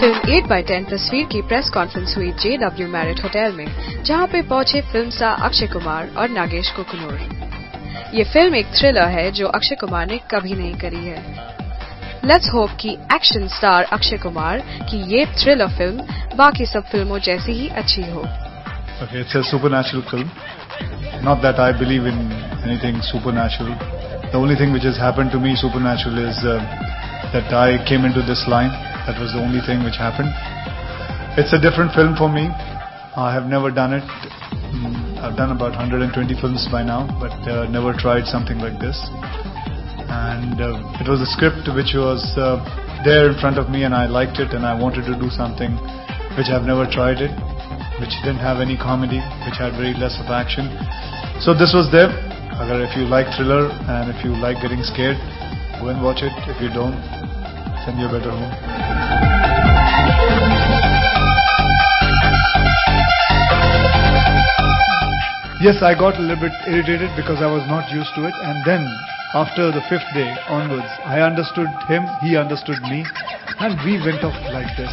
Film 8 by ten तस्वीर की press conference हुई जे डब्ल्यू मैरिट होटल में जहाँ पे पहुँचे फ़िल्म स्टार अक्षय कुमार और नागेश कुकनूर। ये फ़िल्म एक थ्रिलर है जो अक्षय कुमार ने कभी नहीं करी है। लेट्स होप कि एक्शन स्टार अक्षय कुमार की ये थ्रिलर फ़िल्म बाकी सब फ़िल्मों जैसी ही अच्छी हो। Okay, it's a film. Not that I believe in anything supernatural. The only thing which has happened to me supernatural is uh, that I came into this line. That was the only thing which happened. It's a different film for me. I have never done it. Mm, I've done about 120 films by now, but uh, never tried something like this. And uh, it was a script which was uh, there in front of me, and I liked it, and I wanted to do something which I've never tried it, which didn't have any comedy, which had very less of action. So this was there. Agar if you like thriller and if you like getting scared, go and watch it. If you don't, send you better home. Yes, I got a little bit irritated because I was not used to it. And then, after the fifth day onwards, I understood him, he understood me, and we went off like this.